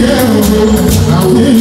yeah, I will.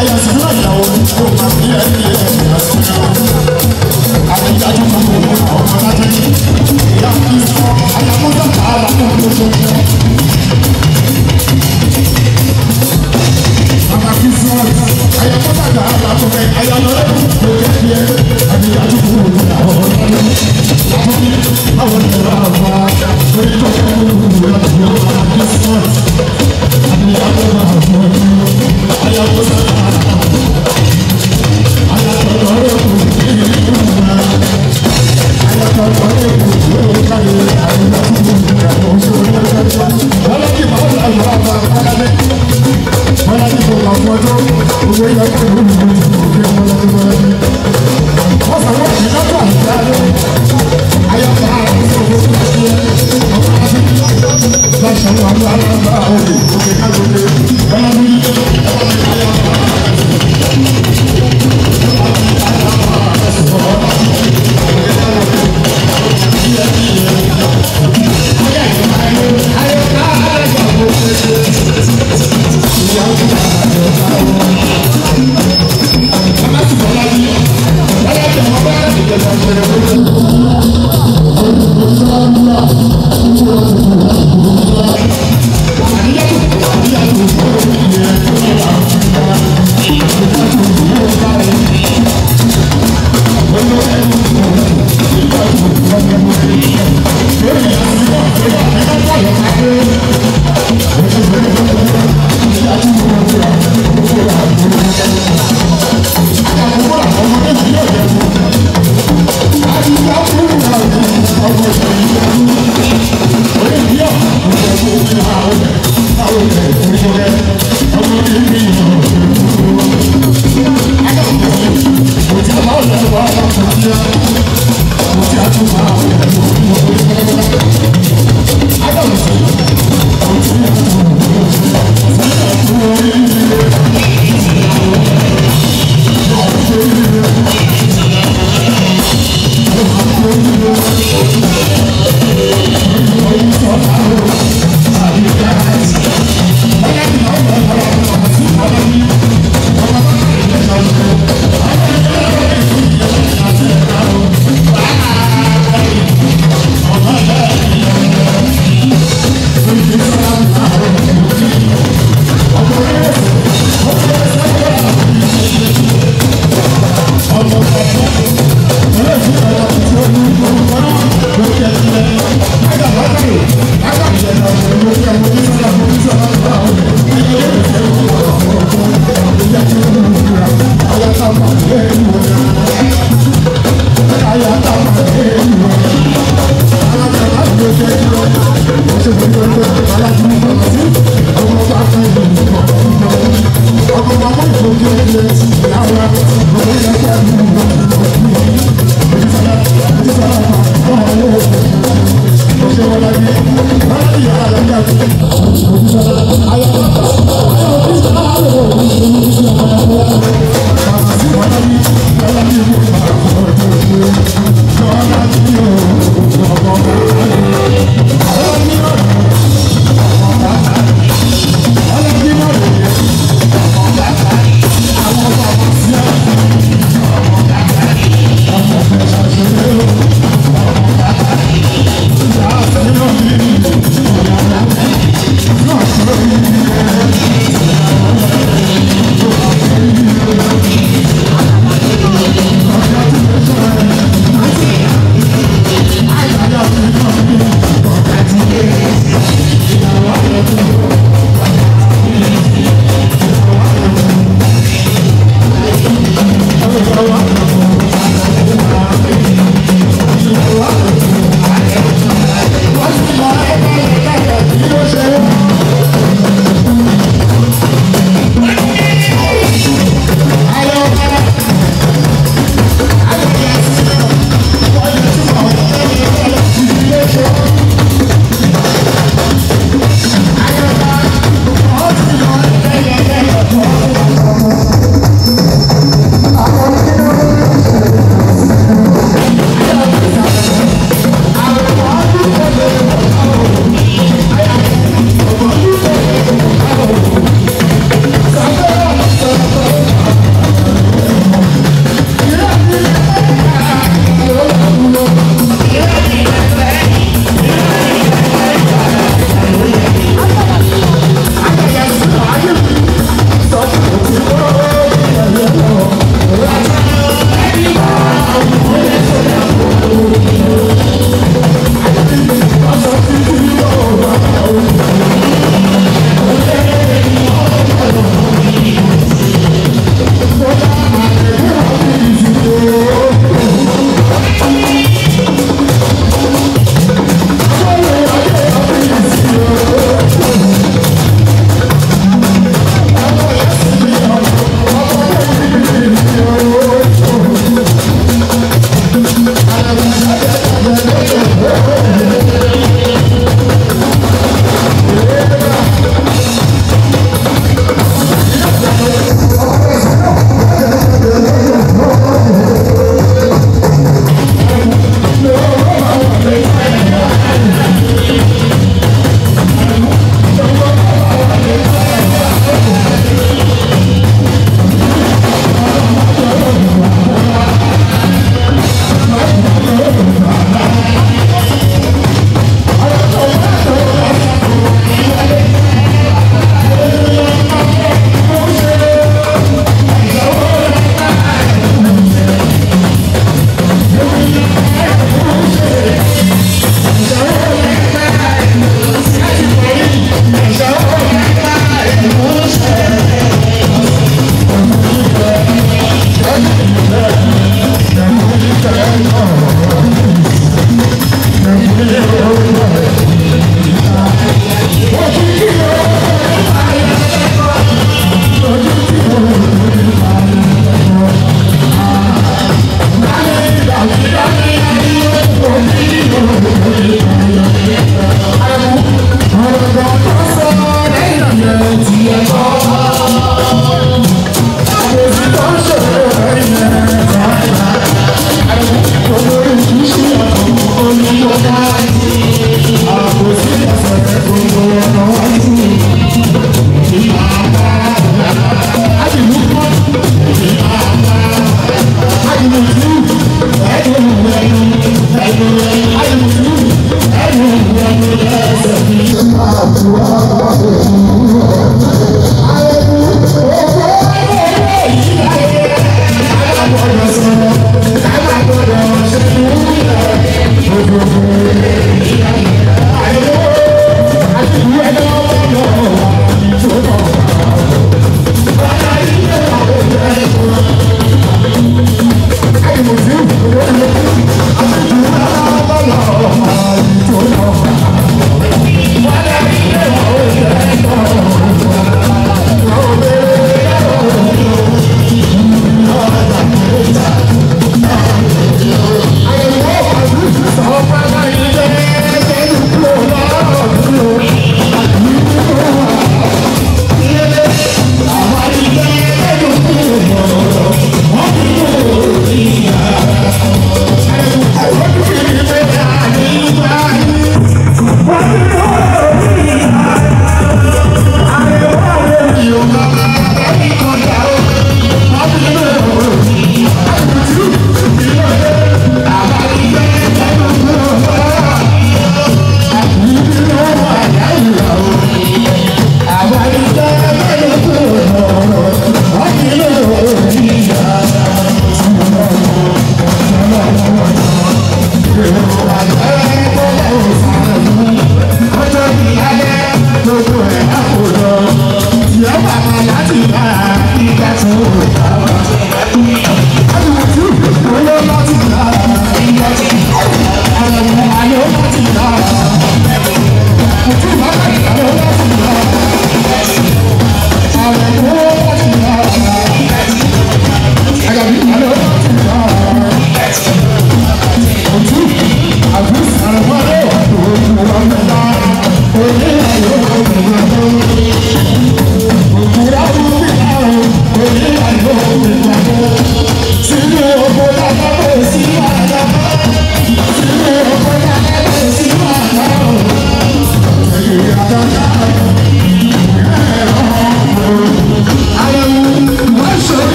잘 봤습니다.